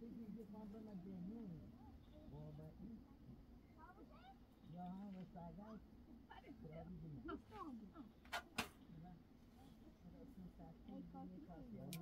Sizinki bandana deniyor. Orada ilk. Yahan ve Sagan. Kırabildim. Nasıl oldu? Şurasını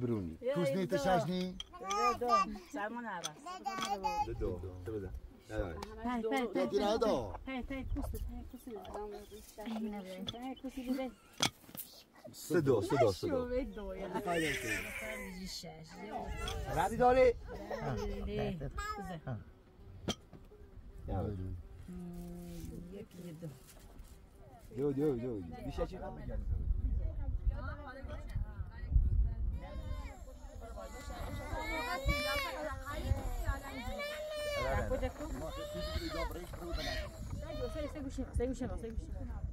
بروني توسني تشاشني دو تبدا Pej, pej, pej. تدير هذا Pej, pej, pusti, pej, pusti. Pej, pusti di me. صدو صدو صدو vedo, ja. رابي دوري Lì. Cos'è? Io chiedo. دو دو دو بیشتر چی Appoggia qua. Segui, segui, segui vicino, segui vicino, segui vicino.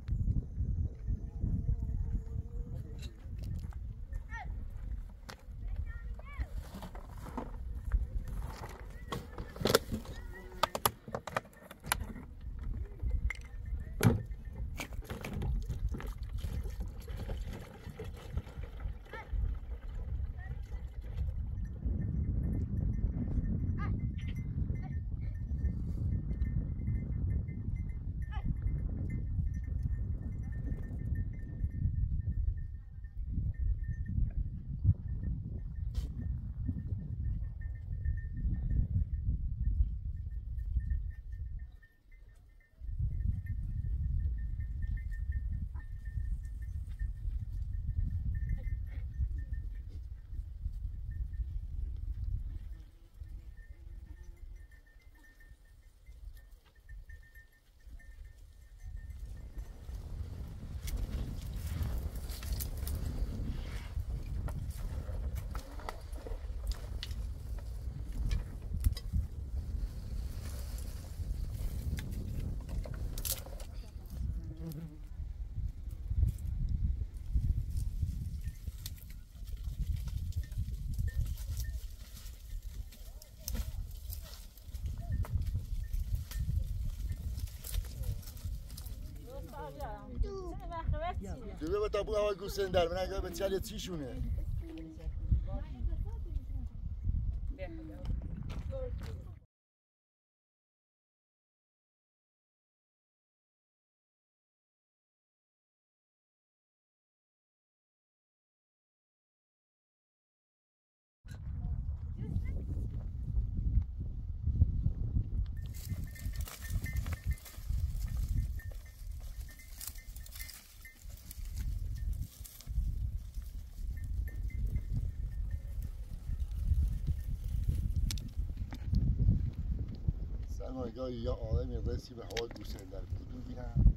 دوباره با تابو هوا گوسن در من اگر به چاله چی شونه سرمایگاه یا آدمی رسی به هوا در کدوم بینم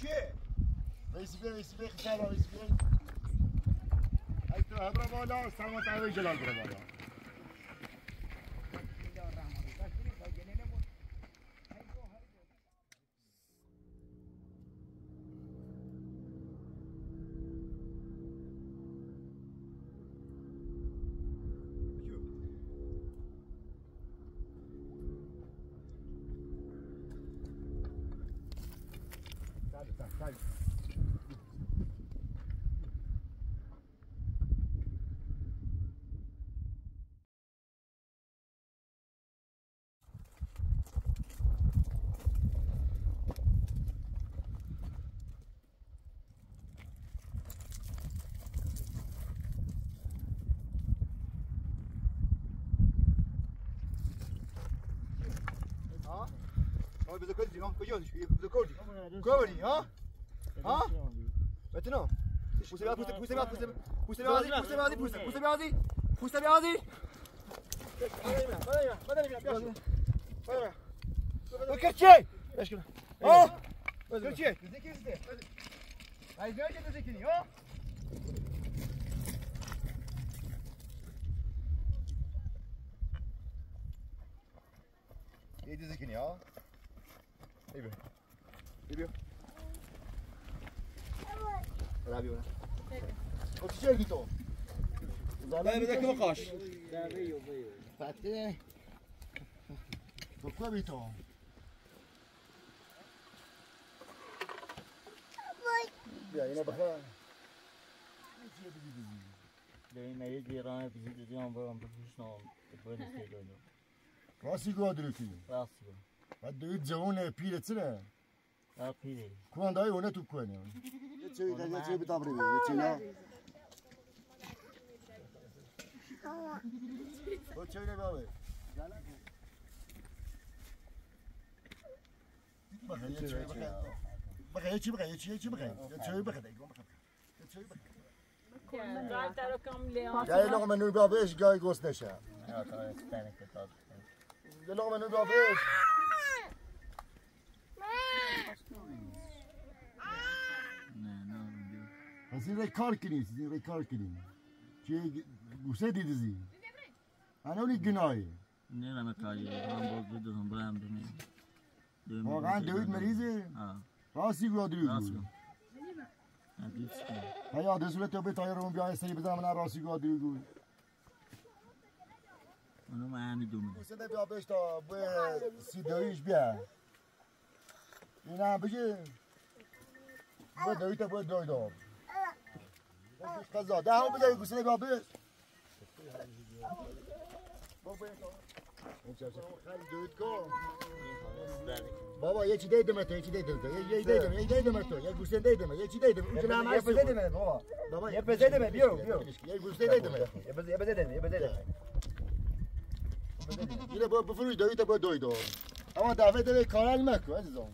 چیه؟ ویسی بیا ویسی بیا خیلی ویسی بیا هبرا بالا سلامت عوی جلال برا بالا 啊，我不是搞地方，不要去，不是搞地，搞不你啊。Hein Maintenant Poussez bien, poussez, poussez bien, poussez bien, poussez bien, vas-y, poussez bien, vas-y, poussez, poussez bien, vas-y Poussez oh bien, vas-y. Au quartier Oh Quartier Allez, viens avec les équilibres, oh İyi dizi ya. İyi bir. İyi bir. Rabi ona. O çiçeğe git o. Zaten bir dakika kaç. Fatih. Pourquoi Vito Bia, yine bakar. این یه گیرانه پیشی دیدی هم برم بپوشنم بپوشنم استیدانو Rasi guadruki. راست کن بعد دوید جوونه پیره چنه؟ Apiri. Quando daar, não tu quando. Eu Het is eu sei que tá abrindo, eu sei lá. Vou te olhar agora. Já lá. Bakayı çevir bakayı. Bakayı çevir bakayı çevir çevir bakayı. Çevir bakayı. Nog maar nu bij bezig, ga ik ons. Ja, dat is pijnlijk. Nog maar nu bezig. پس این رای کار کنی این رای کار کنی چه گوسه دیدی انا اونی گناهی نه نه کاری هم باز بدونم برم بمین واقعا دوید مریضه؟ آه. راستی گو راست دروی کن حدیث کن ها یاد صورت تو به تایر اون بیا سری بزنم من راستی گو دروی اونو من می‌دونم گوسه ده بیا بهش تا به سی دویش بیا اینا بگی به دوی تا به دوی دار قضا ده هم بده گوسه بابا یه چی دیدم تو یه چی دیدم تو یه یه دیدم یه دیدم تو یه گوشه دیدم یه چی دیدم اون هم یه بزه دیدم بابا بابا یه بزه دیدم بیو بیو یه گوشه دیدم یه بزه یه بزه دیدم یه بزه دیدم با بفروش دوید با دوید اما دفعه دیگه کانال مکو عزیزم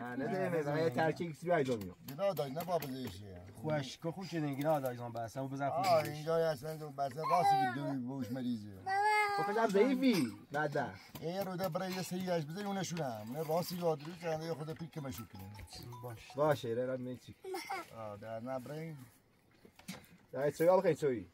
نه نه نه نه یه ترکیب سی بیای دنیا گناه داری نه بابا زیشیه خوش که خوش شده گنا داری زن بس. او بزن آه اینجا هستن تو بس راستی که دوی بوش مریضه. تو کجا ضعیفی. بعد این رو ده برای بزنی اونشونم نه راستی یاد روی کنده یه خود پیک مشو کنیم. باشه. را میچی. آه در نبرین در چوی آل خیلی چوی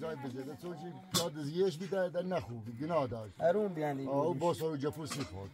جای بزده تو چی یاد زیش بیده در نخو گناه داشت ارون بیانی. آه او با جفوسی خود